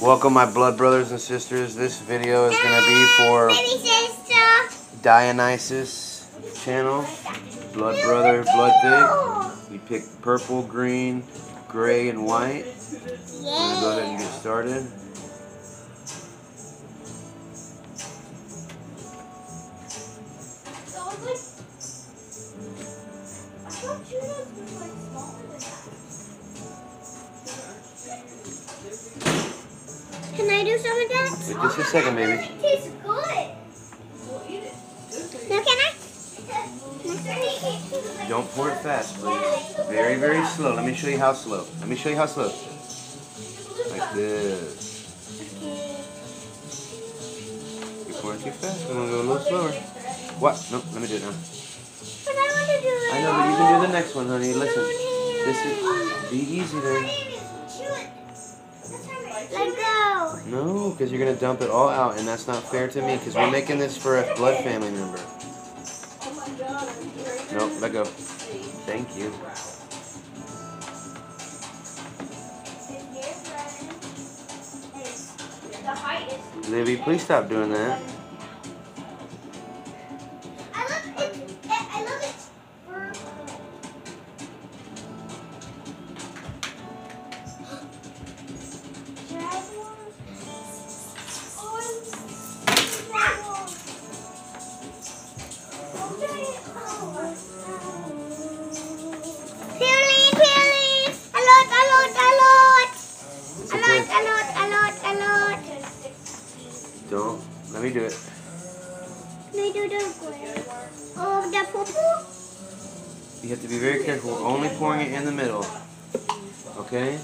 Welcome my blood brothers and sisters. This video is going to be for Dionysus channel. Blood brother, blood thick. We picked purple, green, gray, and white. I'm going to go ahead and get started. Wait just a second, baby. It tastes good. Now can I? Don't pour it fast, please. Very, very slow. Let me show you how slow. Let me show you how slow. Like this. You're pouring too fast. I'm going to go a little slower. What? No, let me do it now. But I want to do it. I know, but you can do the next one, honey. Listen. This is... Be easy there. No, because you're going to dump it all out, and that's not fair to me, because we're making this for a blood family member. No, let go. Thank you. Livy, please stop doing that. Peeling, peeling. A lot, a lot, a lot. It's A okay. lot, a lot, a lot, a lot. Don't. Let me do it. Can I do the? Oh, the purple? You have to be very careful. Only pouring it in the middle. Okay?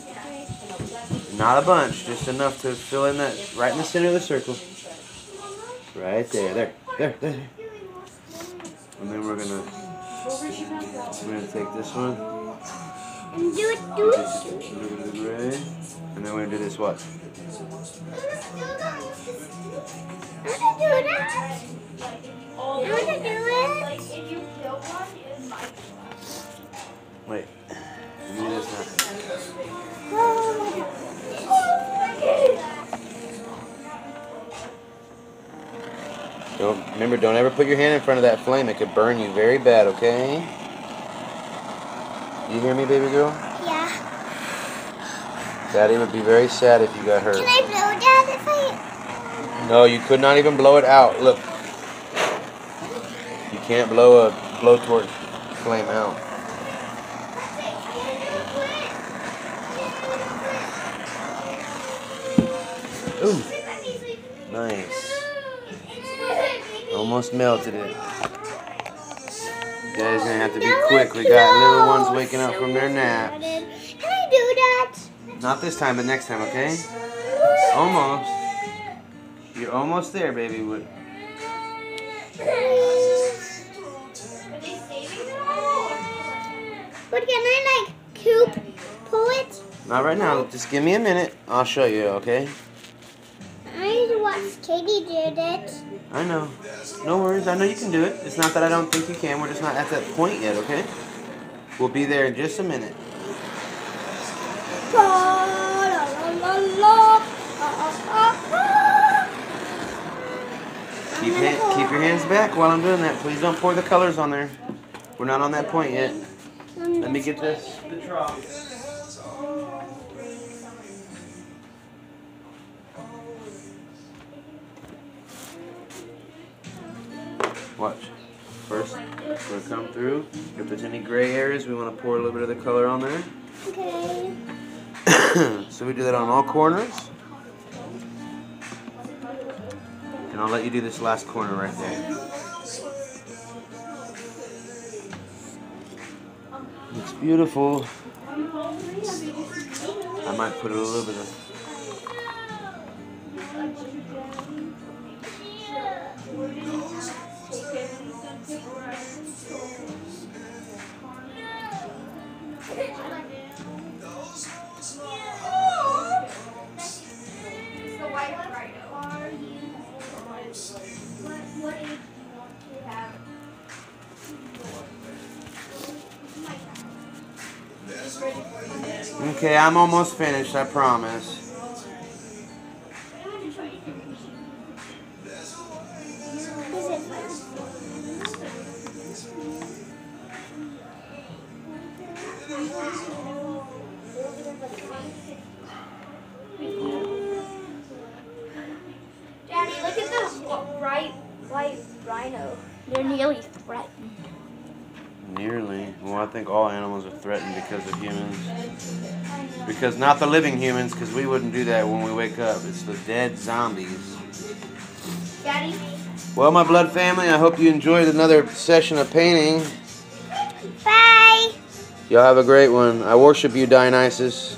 Not a bunch. Just enough to fill in that right in the center of the circle. Right there. There. There. There. And then we're gonna we're gonna take this one. And do it, do it. A little bit of gray. And then we're gonna do this what? I want to do that. I want to do it. Wait. Do this now. Don't remember. Don't ever put your hand in front of that flame. It could burn you very bad. Okay? You hear me, baby girl? Yeah. Daddy would be very sad if you got hurt. Can I blow that if I... No, you could not even blow it out. Look. You can't blow a blowtorch flame out. Ooh, nice. Almost melted it. You guys gonna have to be quick. We got little ones waking up from their naps. Can I do that? Not this time, but next time, okay? Almost. You're almost there, baby. But can I like coop pull it? Not right now. Just give me a minute. I'll show you, okay? I watched Katie did it. I know. No worries. I know you can do it. It's not that I don't think you can. We're just not at that point yet, okay? We'll be there in just a minute. Keep, keep your hands back while I'm doing that. Please don't pour the colors on there. We're not on that point yet. Let me get this. The. Watch. First, we're gonna come through. If there's any gray areas, we want to pour a little bit of the color on there. Okay. so we do that on all corners. And I'll let you do this last corner right there. It's beautiful. I might put a little bit of Okay, I'm almost finished, I promise. Well, I think all animals are threatened because of humans. Because not the living humans, because we wouldn't do that when we wake up. It's the dead zombies. Daddy, Well, my blood family, I hope you enjoyed another session of painting. bye. Y'all have a great one. I worship you, Dionysus.